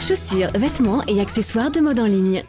chaussures, vêtements et accessoires de mode en ligne.